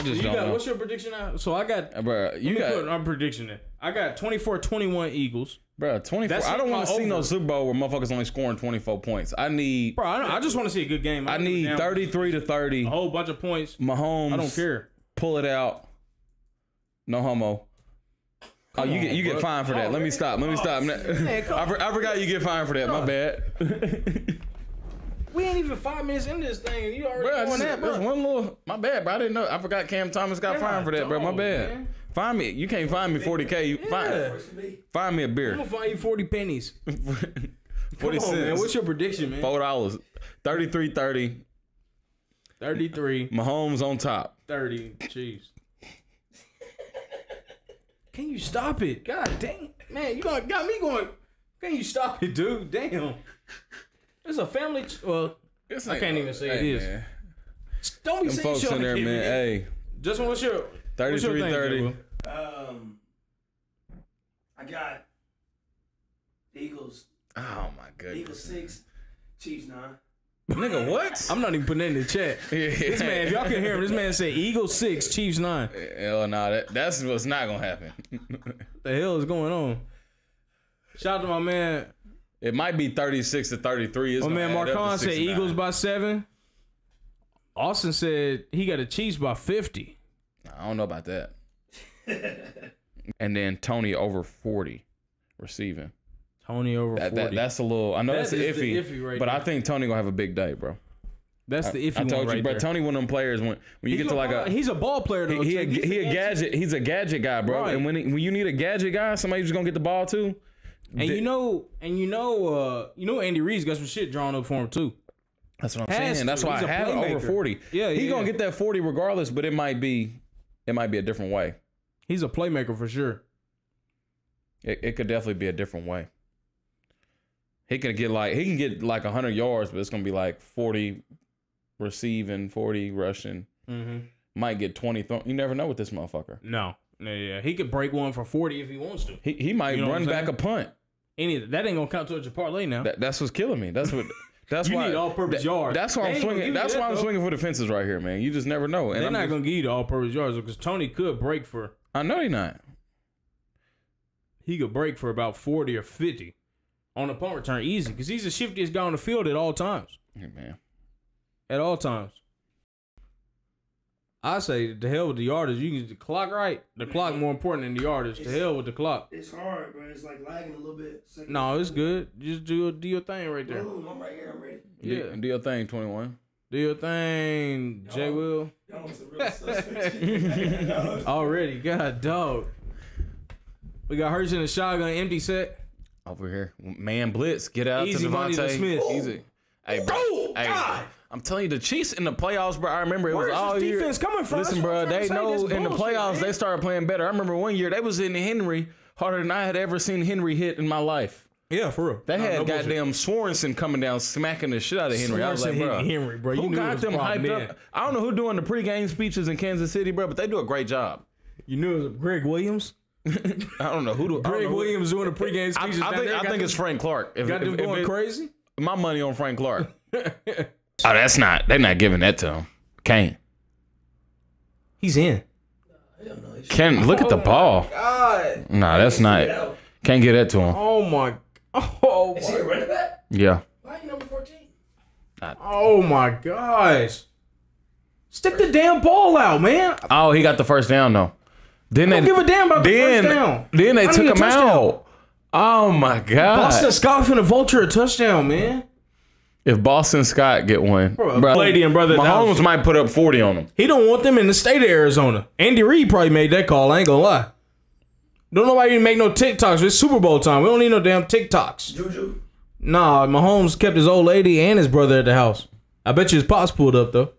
I just You don't got know. what's your prediction now? So I got Bruh, you got put I'm prediction it. I got 24-21 Eagles. bro 24. That's I don't want to see no. Super Bowl where motherfuckers only scoring 24 points. I need Bro, I, don't, I just want to see a good game. I a need damn. 33 to 30. a whole bunch of points. Mahomes. I don't care. Pull it out. No homo. Oh, you on, get you get fined for that. Oh, let me stop. Let me oh, stop. man, I, I forgot you get fined for that. My bad. We ain't even five minutes into this thing. You already Bro, just, that, bro. one little. My bad, bro. I didn't know. I forgot Cam Thomas got Yeah, fined for that, bro. My bad. man. Find me. You can't find me 40k. You Yeah. find, find me a I'm beer. gonna find you 40 pennies. 40 Come on, man. cents. What's your prediction, man? Four dollars. 33 30. 33, Mahomes on top. 30 Chiefs. Can you stop it? God dang. Man, you got me going. Can you stop it, dude? Damn. It's a family. Ch- well, This I can't even say it hey, is. man. don't be Them saying folks shit in there, the man. kid, Hey, Just what's your what's your 33 thing, 30. J-Will? Um, I got Eagles. Oh my Eagles goodness. six, Chiefs nine. Nigga, what? I'm not even putting that in the chat. This man, if y'all can hear him, this man said Eagles six, Chiefs nine. Hell no, that, that's what's not gonna happen. The hell is going on? Shout out to my man. It might be 36 to 33. It's My man add Marcon said Eagles by seven. Austin said he got the Chiefs by fifty. I don't know about that. and then Toney over 40 receiving. Toney over That, forty. that that's a little. I know That that's is iffy, iffy right but I think Toney gonna have a big day, bro. That's the iffy I told one you, right bro. there. Toney, one of them players when when you he's get to like a he's a ball player though. he, he, a, He's he a the- gadget. He's a gadget guy, bro. Right. And when he, when you need a gadget guy, somebody who's gonna get the ball too. And you know, and you know, uh, you know, Andy Reid's got some shit drawn up for him too. That's what I'm Has saying. That's why He's I a have it over 40. Yeah, he yeah, gonna get that 40 regardless, but it might be it might be a different way. He's a playmaker for sure. It, it could definitely be a different way. He can get like he can get like 100 yards, but it's gonna be like 40 receiving, 40 rushing. Mm-hmm. Might get 20. Th- you never know with this motherfucker. No, yeah, yeah, he could break one for forty if he wants to. He he might You know run back a punt. Any that ain't gonna count towards your parlay now. That, that's what's killing me. That's what. That's You why. need all-purpose that- yards. That's why I'm swinging. That's that, why I'm though. swinging for the fences right here, man. You just never know. And They're I'm not just- gonna give you the all-purpose yards because Toney could break for I know he not. he could break for about forty or fifty on a punt return easy because he's the shiftiest guy on the field at all times. Hey, man. At all times. I say the hell with the yardage. You can get the clock right. The clock more important than the yardage. The hell with the clock. It's hard, bro. It's like lagging a little bit. Second No, it's good. Just do do your thing right there. Boom, I'm right here. I'm ready. Yeah. Do, do your thing, 21. Do your thing, J. Will. Y'all want some real suspects. Already, God dog. We got Hurts in the shotgun, empty set. Over here. Man blitz. Get out Easy to money to DeVonta. Smith. Easy. Hey, bro. Oh, hey, God. I'm telling you, the Chiefs in the playoffs, bro. I remember it Where's was all this year. defense coming from? Listen, That's bro. They know That's in the playoffs man. they started playing better. I remember one year they was in Henry harder than I had ever seen Henry hit in my life. Yeah, for real. They No, had no goddamn Swanson coming down, smacking the shit out of Henry. I was like, Sorensen bro, Henry, bro. You who knew got them hyped then. up? I don't know who doing the pregame speeches in Kansas City, bro, but they do a great job. You knew it was Gregg Williams. I don't know who do. I don't Greg know who- Williams doing the pregame I, speeches. I down think there. I think them- it's Frank Clark. If, got them if- if going it- crazy. My money on Frank Clark. oh, that's not. They're not giving that to him. Kane. He's in. Hell no, he should- Ken, look at the oh ball. God. Nah, that's not. Can't get that to him. Oh my. Oh Is he a running back? Yeah. Why are you number 14? Oh my gosh. Stick the damn ball out, man. Oh, he got the first down though. Then I they don't give a damn about the first down. then they I took him touchdown. out. Oh my god! Boston Scott finna vulture a touchdown, man. If Boston Scott get one, Bro, lady and brother, that Mahomes was- might put up forty on him. He don't want them in the state of Arizona. Andy Reid probably made that call. I ain't gonna lie. Don't nobody even make no TikToks. It's Super Bowl time. We don't need no damn TikToks. Juju. Nah, Mahomes kept his old lady and his brother at the house. I bet you his pops pulled up though.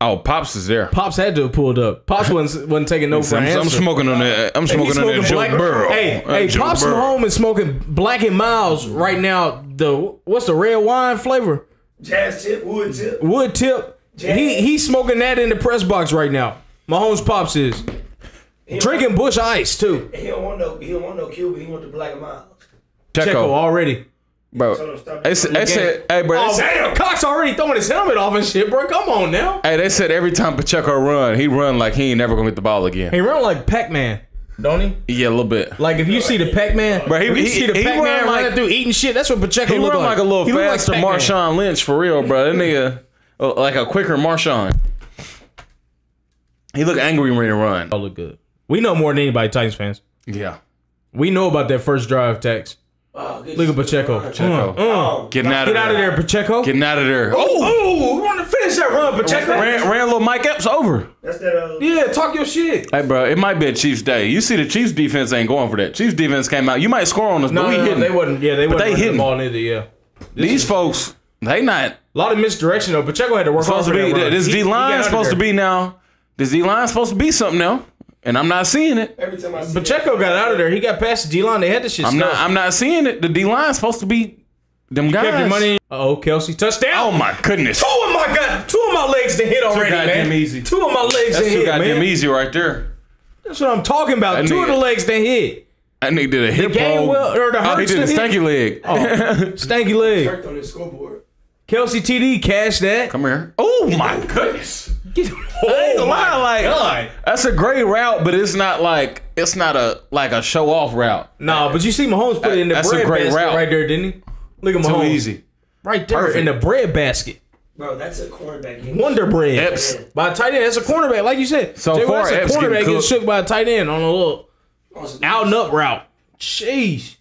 Oh, pops is there. Pops had to have pulled up. Pops wasn't, wasn't taking no for I'm, I'm smoking on that. I'm Hey, smoking on that Joe. Burrow. Hey, Uh, hey, Joe Pops from Burrow. home is smoking Black and Milds right now. The what's the red wine flavor? Jazz tip, wood tip. Wood tip. He he's smoking that in the press box right now. Mahomes Pops is drinking Busch Ice too. He don't want no. He don't want no Cuban. He want the black and mild. Checo Checo. already. bro. They said, they said, hey, bro. They Oh, said, damn. Cox already throwing his helmet off and shit, bro. Come on now. hey, they said every time Pacheco run, he run like he ain't never gonna get the ball again. He run like Pac-Man, don't he? Yeah, a little bit. Like if you see the Pac-Man, Bro, he- if you he- see the he Pac-Man run like- running through eating shit, that's what Pacheco He look run like a little He look like faster Pac-Man. Marshawn Lynch for real, bro. That nigga, uh, like a quicker Marshawn. He look angry when he run. Oh, look good. We know more than anybody, Titans fans. Yeah. We know about that first drive text. Oh, Look at shit. Pacheco. Pacheco. Uh, uh. Getting out of Get there. out of there, Pacheco. Getting out of there. Oh, oh, we want to finish that run, Pacheco. Ran, ran a little Mike Epps over. That's that. Uh, Yeah, talk your shit. Hey, bro, it might be a Chiefs day. You see, the Chiefs defense ain't going for that. Chiefs defense came out. You might score on us, No, but we no, no, hitting. they wasn't. Yeah, they wasn't they running hitting. the ball neither. Yeah, These folks, they not a lot of misdirection though. Pacheco had to work hard supposed for to that run. This He- he D got line supposed to be now. This D line supposed to be something now, and I'm not seeing it. every time I see Pacheco got out of there. He got past the D line. They had the shit. I'm not. I'm not seeing it. The D line supposed to be them guys. Kept your money. Oh, Kelce touchdown. Oh my goodness. Two of my two of my legs to hit already, goddamn man. easy. Two of my legs That's to too hit, goddamn man. easy right there. That's what I'm talking about. That Two of the legs to hit. That nigga did a hip game roll. well- or the oh, he did a to hit? stanky leg. Oh, stanky leg. Worked on his scoreboard. Kelce TD cash that. Come here. Oh my goodness. Get, I ain't gonna lie, like God. that's a great route, but it's not like it's not a like a show off route. Nah, but you see Mahomes put it in the That's a bread great basket route. right there, didn't he? Look at Mahomes. Too easy. Right there Perfect. in the bread basket. Bro, that's a cornerback. game. Wonder bread. Epps. By a tight end. That's a cornerback. Like you said. So Jay far, Watt's a Epps getting cornerback getting cooked. shook by a tight end on a little On out and up route. Sheesh.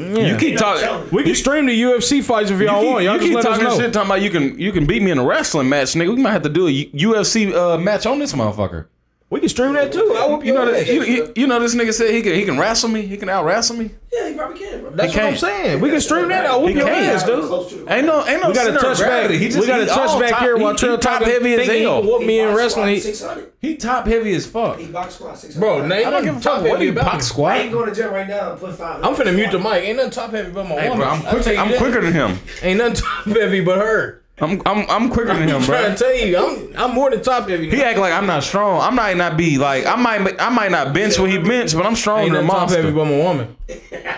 You keep talking. We can stream the UFC fights if y'all You want. Y'all you just keep let us talking know. shit talking about you can you can beat me in a wrestling match, nigga. We might have to do a U- UFC uh, match on this motherfucker. We can stream that too. I hope You know that. that you, you, you know this nigga said he can he can wrestle me. He can out wrestle me. Yeah, he probably can, bro. That's He what I'm saying. We can stream that. I'll whoop He your can't. ass, dude. Close to the Ain't no ain't no We got to center of touch back. gravity. He just we got to he touch all back top- here while he Trell top talking. heavy as thinking he hell. whoop me in wrestling. He- Six hundred. He top heavy as fuck. He box squat six hundred. Bro, Nate, I don't give a fuck what he box I ain't going to gym right now and put five. I'm finna mute the mic. Ain't nothing top heavy but my woman. I'm, I'll tell quick, you I'm that. quicker than him. Ain't nothing top heavy but her. I'm I'm I'm quicker than him, bro. I'm trying to tell you, I'm I'm more than top heavy. He act like I'm not strong. I might not be like I might I might not bench what he bench, but I'm Ain't stronger than nothing top heavy monster. but my woman.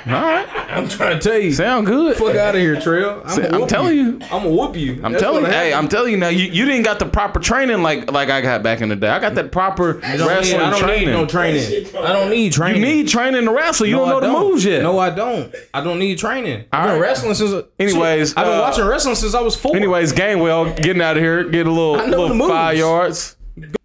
All right, I'm trying to tell you. sound good. Fuck out of here, Trell. I'm, I'm telling you. I'm gonna whoop you. I'm telling you, hey, I'm telling you now. You, you didn't got the proper training like like I got back in the day. I got that proper I don't, need, wrestling I don't training. need no training. I don't need training. you training. need training to wrestle. You No, don't know I the moves yet. No, I don't. I don't need training. I've been All right. wrestling since. Anyways, shit, I've been uh, watching wrestling since I was four. Anyways, Gainwell getting out of here, get a little I know the little five yards.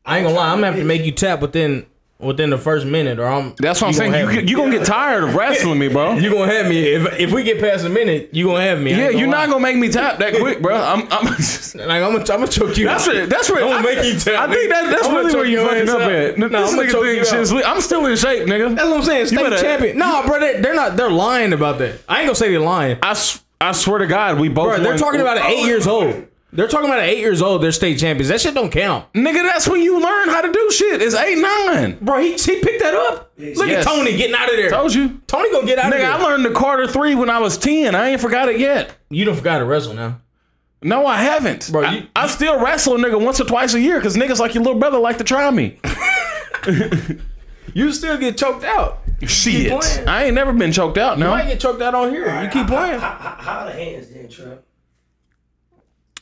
I ain't gonna lie. I'm gonna have to make you tap within within the first minute, or I'm. That's what I'm saying. You have you gonna get tired of wrestling me, bro. You gonna have me if if we get past a minute. You gonna have me. I Yeah, you're lie. not gonna make me tap that quick, bro. I'm. I'm Like I'm gonna, I'm gonna choke you. that's out. what. That's what. I'm gonna I, make you tap. I think that, that's I'm really where you your fucking up at. No, this I'm gonna nigga choke think you shit out. I'm still in shape, nigga. That's what I'm saying. State better- champion. No, bro, they, they're not. They're lying about that. I ain't gonna say they're lying. I, s- I swear to God, we both. Bro, they're won- talking about at eight oh. years old. They're talking about at eight years old. They're state champions. That shit don't count. Nigga, that's when you learn how to do shit. It's eight nine. Bro, he, he picked that up. Look Yes. at Toney getting out of there. Told you. Toney gonna get out Nigga, I of there. learned the Carter three when I was ten. I ain't forgot it yet. You don't forgot to wrestle now. No, I haven't. Bro, I, you- I still wrestle a nigga once or twice a year because niggas like your little brother like to try me. You still get choked out. Shit. playing. I ain't never been choked out, You no. might get choked out on here. You keep playing. How, how, how the hands then, Trev?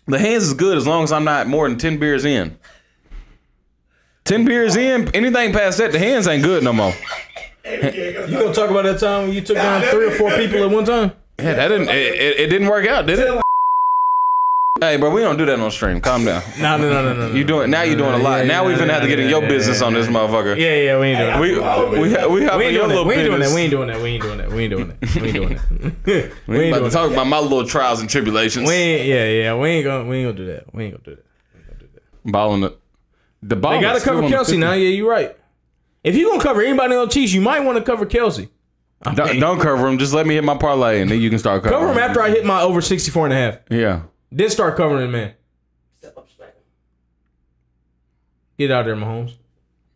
The hands is good as long as I'm not more than 10 beers in. 10 beers in, anything past that, the hands ain't good no more. You gonna talk about that time when you took down three or four people at one time? Yeah, that didn't, it, it, it didn't work out, did it? Hey, bro, we don't do that on stream. Calm down. No, no, no, no, no. You doing now? You doing a lot. Yeah, now we yeah, finna have to get in yeah, your yeah, business yeah, on this motherfucker. Yeah, yeah, we ain't doing that. We we we have We ain't doing that. We ain't doing that. We ain't doing that. We ain't doing that. We ain't doing that. We ain't doing that. We We ain't about to talk about my little trials and tribulations. We ain't. Yeah, yeah. We ain't gonna. We ain't gonna do that. We ain't gonna do that. Balling the the ball. They gotta cover Kelce now. Yeah, you're right. If you gonna cover anybody on the Chiefs, you might want to cover Kelce. Don't, don't cover him. Just let me hit my parlay and then you can start covering. Cover him after I hit my over 64 and a half. Yeah. Then start covering him, man. Step up, smack him. Get out there, Mahomes.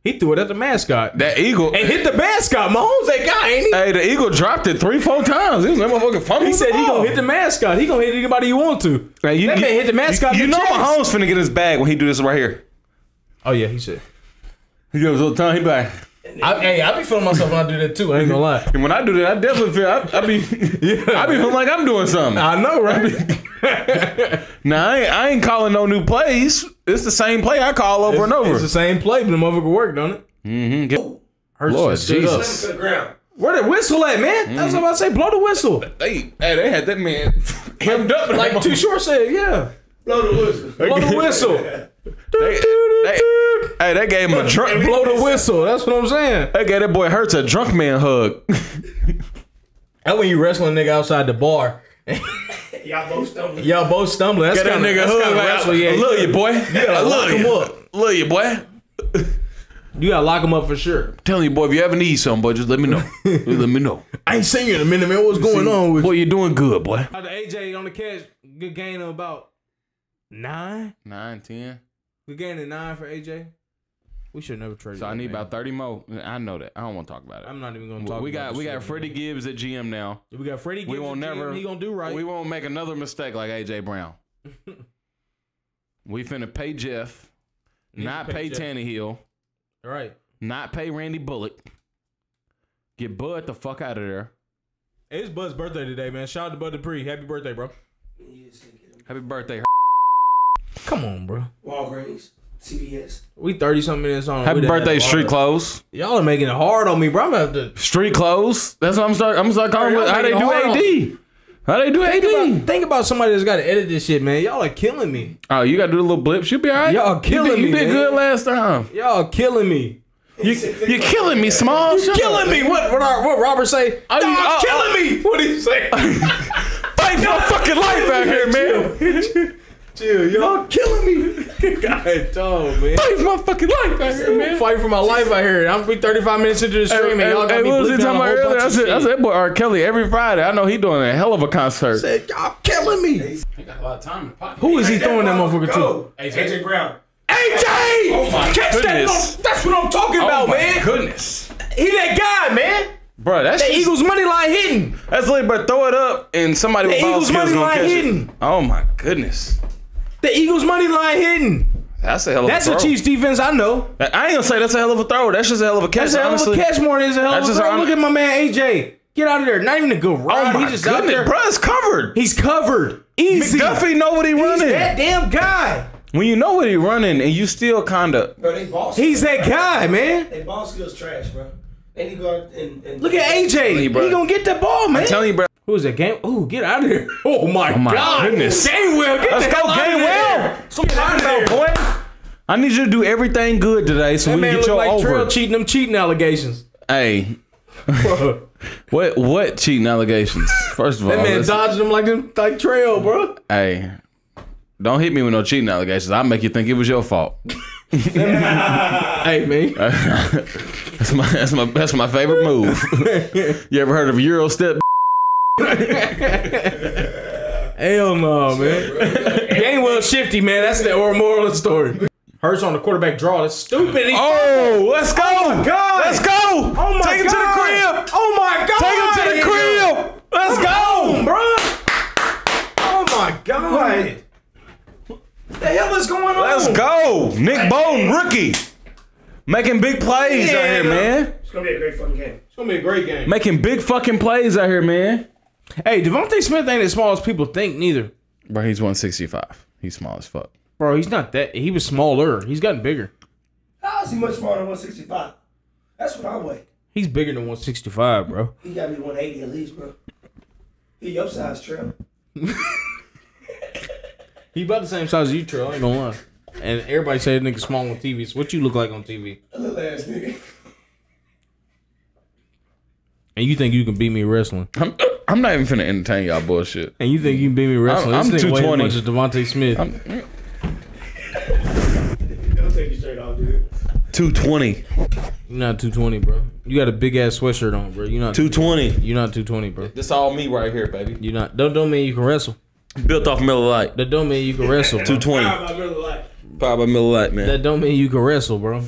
He threw it at the mascot. That eagle. And hit the mascot. Mahomes, that guy, ain't he? Hey, the eagle dropped it three, four times. He was that motherfucking fumbling He said he gonna hit the mascot. He gonna hit anybody you want to. Hey, you, That you- man hit the mascot You, in you the know chest. Mahomes finna get his bag when he do this right here. Oh yeah, he said. He goes all the time. He be like, I, hey, I be feeling myself when I do that too. I ain't gonna lie. And when I do that, I definitely feel I, I be I be feeling like I'm doing something. I know, right? Nah, I ain't, I ain't calling no new plays. It's the same play I call over and over. It's the same play, but the motherfucker work, don't it? Mhm. Get- Hurts Lord just stood up. Jesus. To the ground. Where the whistle at, man? That's what I'm about to say. Blow the whistle. Hey, hey, they had that man hemmed up Like Too Short said, yeah. Blow the whistle. Blow the whistle. They, they, hey, they gave him a drunk. Blow the whistle. That's what I'm saying. They gave that boy Hurts a drunk man hug. That when you wrestling a nigga outside the bar. Y'all both stumbling. Y'all both stumbling. That's Get that kind of nigga that's hug. Like, wrestle. I love you, boy. gotta I lock love him you. up. Love you, boy. you gotta lock him up for sure. Telling you, boy, if you ever need something, boy, just let me know. Just let me know. I ain't seen you in a minute, man. What's going on with Boy, you're doing good, boy. The AJ on the catch, good gain of about nine. Nine, ten. Good gain a nine for AJ. We should never trade. So I need about thirty more. I know that. I don't want to talk about it. I'm not even gonna talk. we about got we got Freddie man. Gibbs at GM now. We got Freddie. We won't at GM, never- He gonna do right. We won't make another mistake like AJ Brown. we finna pay Jeff, Need not pay pay Jeff. Tannehill, All right. not pay Randy Bullock. Get Bud the fuck out of there. Hey, it's Bud's birthday today, man. Shout out to Bud Dupree. Happy birthday, bro. Happy birthday. Come on, bro. Walgreens, CVS. We thirty something minutes on. Happy birthday, street clothes. Y'all are making it hard on me, bro. I'm gonna have to Street clothes. That's what I'm start. I'm start calling. With- How they do it hard AD? How they do think AD? about, think about somebody that's got to edit this shit, man. Y'all are killing me. Oh, you gotta do the little blips. You'll be alright. Y'all You killing did- You did man. good last time. Y'all are killing me. You, you're killing me, small. Shut Killing me. What? What? our- What? Robert say? Oh, you- Y'all oh, killing me. What did he say? Fight for my fucking life out here, man. Chill, y'all killing me. God, dog, man. Fight for my fucking life out here, man. Fight for my life out here. I'm be 35 minutes into the stream, and y'all got hey, me what was he bleeping out talking a whole bunch I of said, I said, that boy R. Kelly every Friday. I know he doing a hell of a concert. Said, y'all killing me. He got a lot of time in the pocket. Who is he throwing that motherfucker to? Go. AJ Brown. AJ! Oh my Catch that goodness. mother- That's what I'm talking Oh about, my man. goodness, He that guy, man. bro. That's The just- Eagles money line hitting. That's like, but throw it up and somebody with The ball Eagles money gonna line catch hitting. it. Oh my goodness, The Eagles money line hitting. that's a hell of That's a the throw. Chiefs defense I know. I ain't gonna say that's a hell of a throw. That's just a hell of a catch. That's a hell of a catch more than it's a hell of a throw. hon- Look at my man AJ. Get out of there. Not even a good run. Oh my He's just out goodness, there. bro. It's covered. He's covered. Easy. McDuffie know what he He's that damn guy. When you know what he running and you still kind of Bro, they ball He's that guy, man. They ball skills trash, bro. They need to go and, and Look at AJ. you, bro. He gonna get that ball, man. I'm telling you, bro. Who is that game? Oh, get out of here. Oh my, oh my god. goodness. Gainwell, get Let's the go, hell of Gainwell. there. Get out of there. boy. I need you to do everything good today so That we man can get your like Trell cheating them cheating allegations. Hey, what what cheating allegations? First of all, That man dodging them like them like Trell, bro. hey, don't hit me with no cheating allegations. I'll make you think it was your fault. Hey man. That's my that's my that's my favorite move. you ever heard of Euro step? Hell no, man. Gainwell shifty, man. That's the or moral of the story. Hurts on the quarterback draw. That's stupid. He- Oh, let's go! Oh god. Let's go! Oh my Take him to the God. crib! Oh my god. Take him to the crib! Let's go! bro. Oh my god. The hell is going on? Let's go! Nick Bolton, rookie, making big plays out here, man. It's gonna be a great fucking game. It's gonna be a great game. Making big fucking plays out here, man. Hey, DeVonta Smith ain't as small as people think, neither. Bro, he's 165. He's small as fuck. Bro, he's not that. He was smaller. He's gotten bigger. How is he much smaller than 165? That's what I weigh. He's bigger than 165, bro. He got me 180 at least, bro. He your size, Trell. He about the same size as you, Trell. I ain't gonna lie. And everybody say nigga small on TV. So what you look like on TV? A little ass nigga. And you think you can beat me wrestling? I'm, I'm not even finna entertain y'all bullshit. And you think you can beat me wrestling? I'm this nigga weigh as 220. much as DeVonta Smith. Don't take you straight off, dude. 220. You're not 220, bro. You got a big ass sweatshirt on, bro. You're not. 220. You're not 220, bro. This all me right here, baby. You're not. Don't don't mean you can wrestle. Built off Miller Lite. That don't mean you can wrestle. 220. How about Miller Lite? Powered by Miller Lite, man. That don't mean you can wrestle, bro.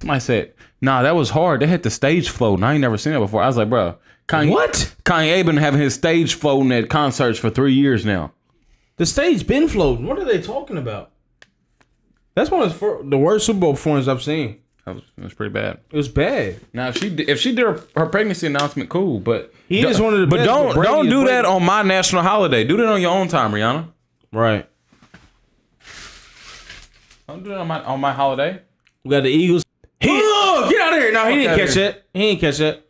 Somebody said, nah, that was hard. They had the stage float. And I ain't never seen that before. I was like, bro, Kanye, What? Kanye been having his stage floating at concerts for three years now. The stage been floating. What are they talking about? That's one of the, worst Super Bowl performances I've seen. That was, that was pretty bad. It was bad. Now if she did- if she did her, her pregnancy announcement, cool. But He don't- is one of the But best, don't but don't do that on my national holiday. Do that on your own time, Rihanna. Right. Don't do that on my on my holiday. We got the Eagles. He, Oh, get out of here! No, he didn't catch that. He didn't catch that.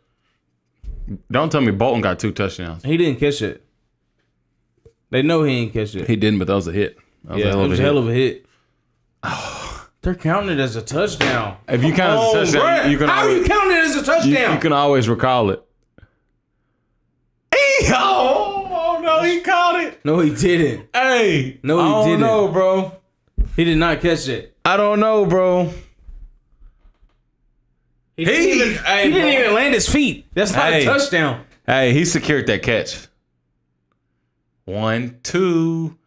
Don't tell me Bolton got two touchdowns. He didn't catch it. They know he ain't catch it. He didn't, but that was a hit. That was yeah, a hell it of was a hell hit. of a hit. They're counting it as a touchdown. If you count it as a oh, touchdown, bruh, you can how always, you counting it as a touchdown? you can always recall it. Oh, oh no, he caught it. no, he didn't. Hey, No, he I don't didn't. know, bro. He did not catch it. I don't know, bro. He didn't, even, hey, he didn't even land his feet. That's not Hey. a touchdown. Hey, he secured that catch. One, two.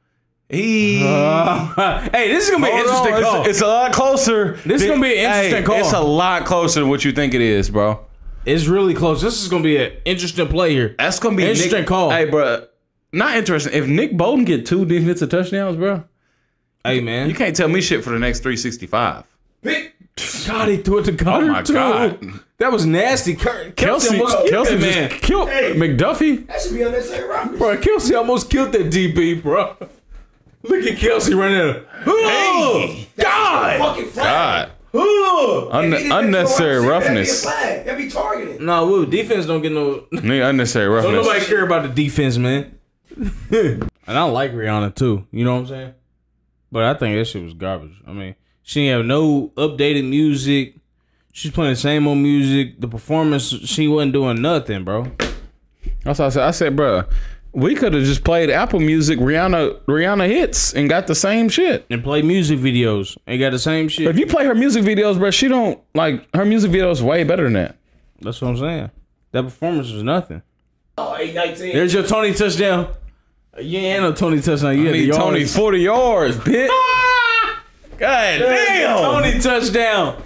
He. hey, this is gonna be an Hold on, interesting it's- call. It's, a lot closer. This is gonna be an interesting Hey, call. It's a lot closer than what you think it is, bro. It's really close. This is gonna be an interesting play here. That's gonna be Interesting Nick, call. Hey, bro, not interesting. If Nick Bolton get two defensive touchdowns, bro, Hey man, you can't tell me shit for the next three sixty five. Big. God, he threw it to Gunner Oh my too. God. that was nasty. Kelce, Kelce, almost killed Kelce that man. just killed Hey. McDuffie. That should be unnecessary roughness. Bro, Kelce almost killed that DB, bro. Look at Kelce running there. Oh, God! Fucking flag. God, Oh. Un- If he didn't unnecessary go roughness. That'd be a. That'd be targeting. No, woo, defense don't get no. Nigga, unnecessary roughness. Don't roughness. nobody care about the defense, man. and I like Rihanna too. You know what I'm saying? But I think that shit was garbage. I mean, she didn't have no updated music. She's playing the same old music. The performance, she wasn't doing nothing, bro. That's what I said. I said, bro, we could have just played Apple Music Rihanna Rihanna hits and got the same shit. And play music videos and got the same shit. If you play her music videos, bro, she don't like her music videos way better than that. That's what I'm saying. That performance was nothing. Oh, 819. There's your Toney touchdown. You ain't no Toney touchdown. You I had the need yards. Toney forty yards, bitch. Ah! God damn. Toney touchdown.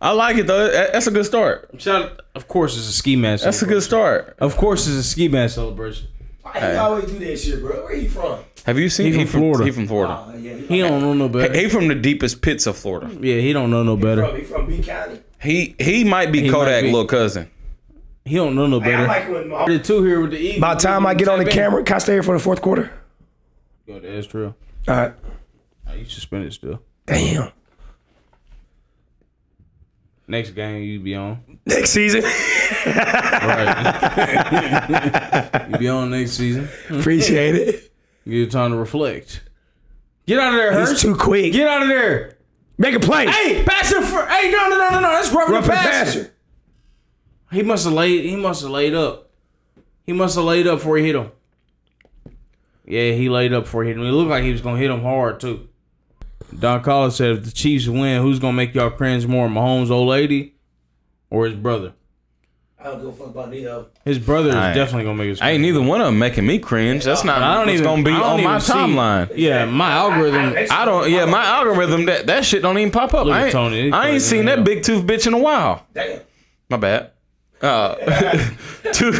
I like it though. That's a good start. Shout of course, it's a ski mask. That's a good start. Of course, it's a ski mask celebration. Why he always do that shit, bro? Where he from? Have you seen? He from Florida. He from Florida. Oh, yeah. He, He don't know no better. He from the deepest pits of Florida. Yeah, he don't know no better. from, he from B County. He he might be He might Kodak be. little cousin. He don't know no Hey, I better. like when The two here with the Eagles. by the time I get on the camera, can I stay here for the fourth quarter? Go to Israel. All right. Oh, you suspended still. Damn. Next game you be on. Next season. Right. you be on next season. Appreciate it. Give you get time to reflect. Get out of there, It's Hurts. too quick. Get out of there. Make a play. Hey, pass it for. Hey, no, no, no, no, no. That's roughing Rough the passer. He must have laid. He must have laid up. He must have laid up before he hit him. Yeah, he laid up before he hit him. It looked like he was gonna hit him hard too. Don Collins said, "If the Chiefs win, who's gonna make y'all cringe more, Mahomes' old lady, or his brother? I don't give a fuck about neither of. His brother is I definitely gonna make us. I ain't neither one of them making me cringe. That's not. I don't what's even. gonna be on my even see- timeline. Yeah, my algorithm. I don't. Yeah, my algorithm that that shit don't even pop up. Look I ain't, Tony. I ain't seen that hell. big tooth bitch in a while. Damn. My bad. Uh, two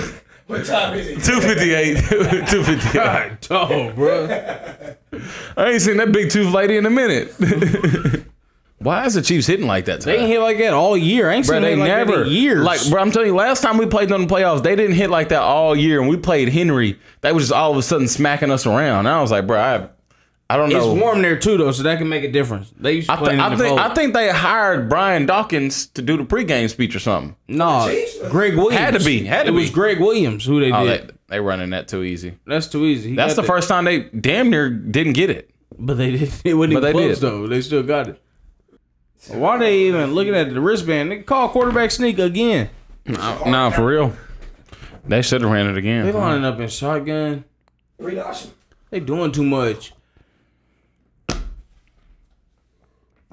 What time is it? two fifty eight. Two fifty eight. God, oh, bro. I ain't seen that big tooth lady in a minute. Why is the Chiefs hitting like that? They ain't hit like that all year. I ain't Bro, seen they they like never that in years. Like, bro, I'm telling you, last time we played them in the playoffs, they didn't hit like that all year, and we played Henry. They was just all of a sudden smacking us around. And I was like, bro, I, I don't it's warm there too, though, so that can make a difference. They used to I, play th- in I the think. I think they hired Brian Dawkins to do the pregame speech or something. No, Chiefs? Gregg Williams Had to be, had to it was. Gregg Williams who they Oh, did. they, they running that too easy. That's too easy. He That's got the first time they damn near didn't get it. but they did. It wasn't But even they close did. though. They still got it. Why they even looking at the wristband? They call quarterback sneak again. No, for real. They should have ran it again. They again. lining up in shotgun. Reed Austin. They doing too much.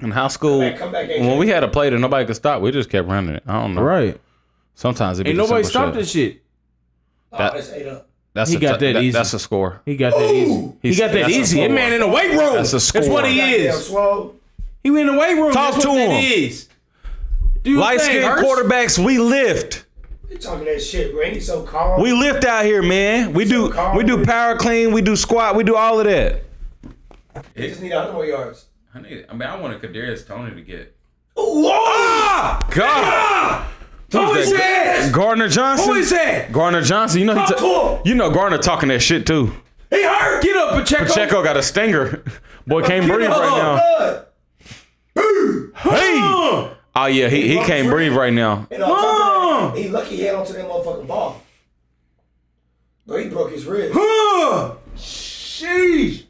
In high school, Come back, come back, when we had a play that nobody could stop, we just kept running it. I don't know. Right. Sometimes it be Ain't nobody simple stopped shit. this shit. Oh, That- that's up. That's He a got t- that easy. That's a score. He got that easy. He got that easy. That man in the weight room. That's a score. That's what he is. swole. He in the weight room. Talk That's to what him. is. Do Light skinned quarterbacks, we lift. You talking that shit, bro? Ain't he so calm? We lift out here, man. We do calm. we do power clean, we do squat, we do all of that. He just need 100 more yards. I need. I mean, I wanted Kadarius Toney to get. Whoa! Ah! God. Who is that? Gardner Johnson. Who is that? Gardner Johnson. You know he ta- you know Gardner talking that shit too. He hurt. Get up, Pacheco. Pacheco got a stinger. Boy can't Get breathe up. right now. Hey. Oh yeah, he, he can't breathe right now. And on that, he lucky he had onto that motherfucking ball. Bro, he broke his rib. huh. Sheesh.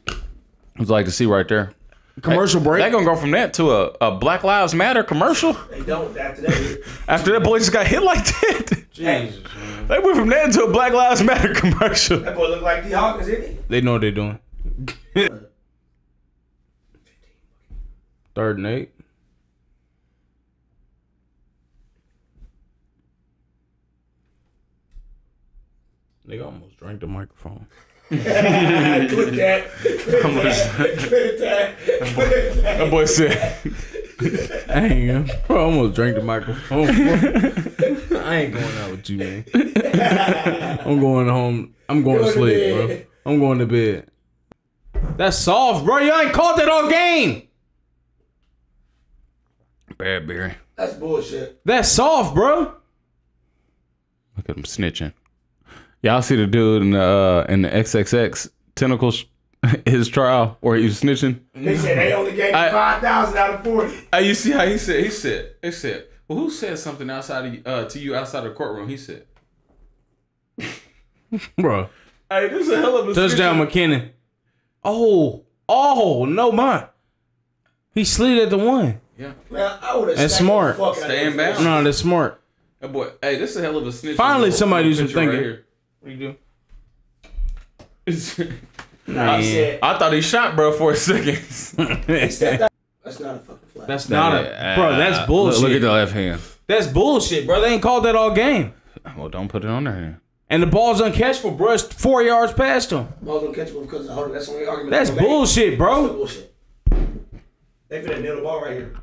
It's like to see right there. Commercial break. They're gonna go from that to a, a Black Lives Matter commercial. They don't after that. After that boy just got hit like that. Jesus, man. They went from that to a Black Lives Matter commercial. That boy look like D Hawkins, isn't he? They know what they're doing. Third and eight. Nigga almost drank the microphone. Clip that. Clip that. Clip that. Clip that. That boy said, Dang, bro, I almost drank the microphone. bro. I ain't going out with you, man. I'm going home. I'm going to Go to sleep, bro. I'm going to bed. That's soft, bro. You ain't caught that all game. "Bad Barry." That's bullshit. That's soft, bro. Look at him snitching. Y'all see the dude in the uh, in the XXX tentacles his trial where he was snitching. They said they only gave I- him 5,000 out of 40. Hey, you see how he said? He said. He said. Well, who said something outside of, uh, to you outside of the courtroom? He said. Bro. Hey, this is a hell of a Touchdown McKinnon. Oh, oh, no, man. He slid at the one. Yeah, Man, I would have That's smart. Stay in bounds. No, that's smart. that boy. Hey, this is a hell of a snitch. Finally, somebody do some Picture right thinking. here. What you I Nah, he said, thought he shot, bro, for a second. he stepped out. That's not a fucking flag. That's not a bro. That's bullshit. Look, look at the left hand. That's bullshit, bro. They ain't called that all game. Well, don't put it on there. Then. And the ball's uncatchable, bro. It's four yards past him. Ball's gonna catch him because of hold on, that's the only argument. That's they gonna bullshit, That's bullshit. They finna nail the ball right here.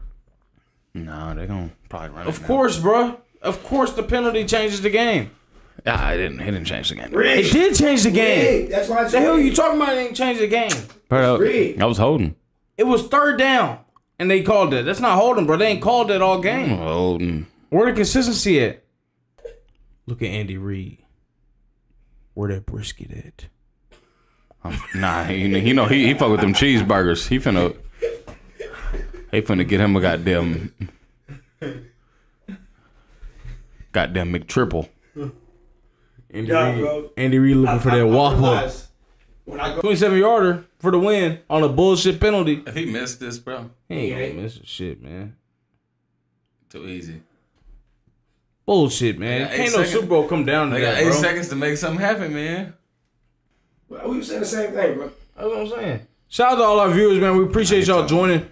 No, they gonna probably run. Of course, bro. Of course, the penalty changes the game. Yeah, I didn't. He didn't change the game. It did change the game. Rigged. That's why I The hell you talking about? It didn't change the game. Bro, rigged. I was holding. It was third down, and they called it. That's not holding, bro. They ain't called it all game. Holding. Where the consistency at? Look at Andy Reid. Where that brisket at? Um, nah, he, you know he he fuck with them cheeseburgers. He finna he finna get him a goddamn goddamn McTriple. Andy Yeah, Reid. bro. Andy Reid looking for I- that I waffle. realize When I go, 27 yarder for the win on a bullshit penalty. If he missed this, bro, He ain't Yeah. gonna miss a shit, man. too easy. Bullshit, man. They got Can't no seconds. Super Bowl come down to They got that, eight bro. seconds to make something happen, man. we were saying the same thing, bro. That's what I'm saying. Shout out to all our viewers, man. We appreciate y'all joining.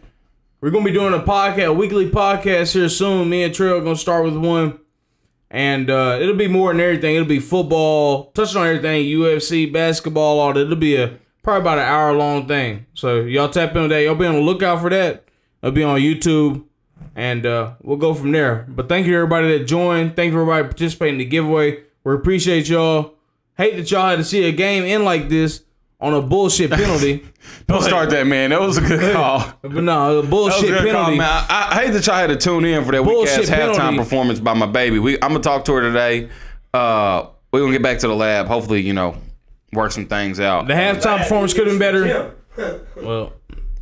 We're gonna be doing a podcast, a weekly podcast here soon. Me and Trey are gonna start with one, and uh, it'll be more than everything. It'll be football, touching on everything, UFC, basketball, all that. It'll be a probably about an hour long thing. So y'all tap into that. Y'all be on the lookout for that. It'll be on YouTube, and uh, we'll go from there. But thank you everybody that joined. Thank you everybody participating in the giveaway. We appreciate y'all. Hate that y'all had to see a game end like this on a bullshit penalty. Don't start that, man. That was a good call. But no, a That was bullshit a good call, penalty. man. I, I hate that y'all had to tune in for that weak Bullshit ass halftime performance by my baby. We I'm gonna talk to her today. Uh, we're gonna get back to the lab. Hopefully, you know, work some things out. The halftime performance could have been better. Well,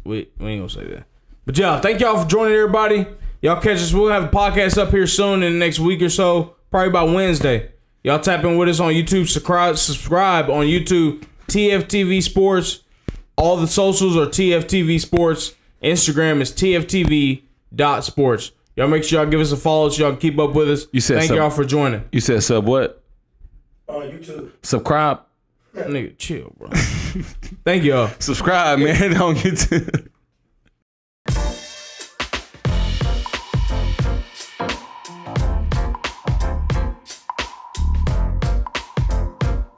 we, we ain't gonna say that. But yeah, thank y'all for joining everybody. Y'all catch us. We'll have a podcast up here soon in the next week or so, probably by Wednesday. Y'all tap in with us on YouTube. Subscribe, subscribe on YouTube. TFTV Sports. All the socials are TFTV Sports. Instagram is TFTV.sports. Y'all make sure y'all give us a follow so y'all can keep up with us. You said Thank so. y'all for joining. You said sub what? On YouTube. Subscribe. Nigga, chill, bro. Thank y'all. Subscribe, man, on YouTube.